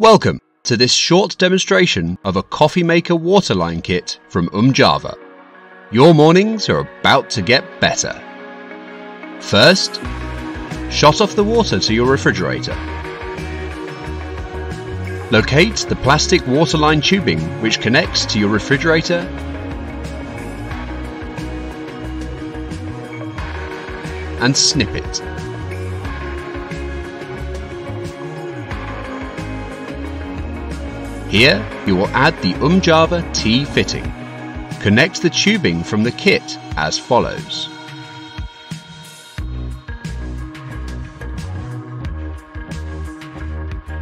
Welcome to this short demonstration of a coffee maker waterline kit from Umjava. Your mornings are about to get better. First, shut off the water to your refrigerator. Locate the plastic waterline tubing which connects to your refrigerator and snip it. Here, you will add the Umjava T fitting. Connect the tubing from the kit as follows.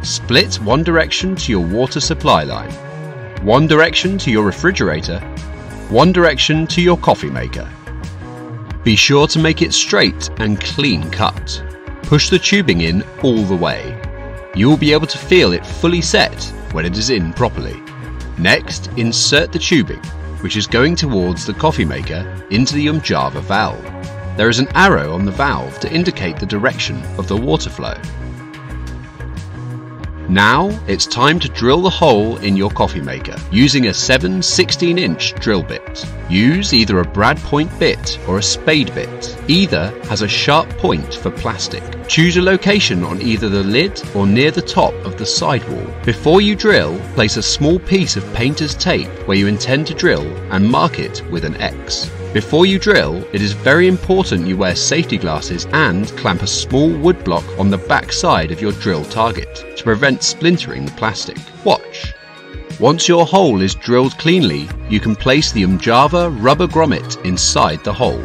Split one direction to your water supply line, one direction to your refrigerator, one direction to your coffee maker. Be sure to make it straight and clean cut. Push the tubing in all the way. You will be able to feel it fully set when it is in properly. Next, insert the tubing, which is going towards the coffee maker, into the Umjava valve. There is an arrow on the valve to indicate the direction of the water flow. Now it's time to drill the hole in your coffee maker using a 7 16 inch drill bit. Use either a brad point bit or a spade bit. Either has a sharp point for plastic. Choose a location on either the lid or near the top of the sidewall. Before you drill, place a small piece of painter's tape where you intend to drill and mark it with an X. Before you drill, it is very important you wear safety glasses and clamp a small wood block on the back side of your drill target to prevent splintering the plastic. Watch. Once your hole is drilled cleanly, you can place the Umjava rubber grommet inside the hole.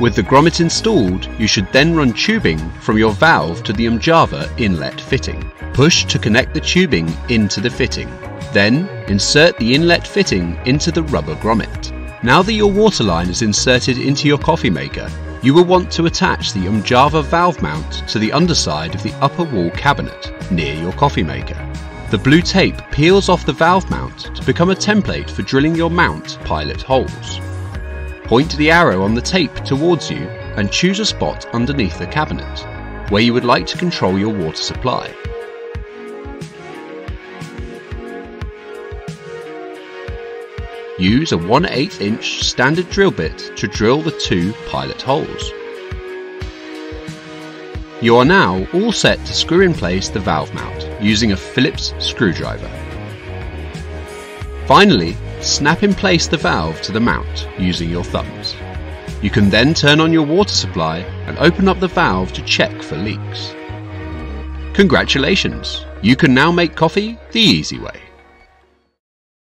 With the grommet installed, you should then run tubing from your valve to the Umjava inlet fitting. Push to connect the tubing into the fitting. Then, insert the inlet fitting into the rubber grommet. Now that your water line is inserted into your coffee maker, you will want to attach the Umjava valve mount to the underside of the upper wall cabinet near your coffee maker. The blue tape peels off the valve mount to become a template for drilling your mount pilot holes. Point the arrow on the tape towards you and choose a spot underneath the cabinet where you would like to control your water supply. Use a 1 8 inch standard drill bit to drill the two pilot holes. You are now all set to screw in place the valve mount using a Phillips screwdriver. Finally, Snap in place the valve to the mount using your thumbs. You can then turn on your water supply and open up the valve to check for leaks. Congratulations! You can now make coffee the easy way.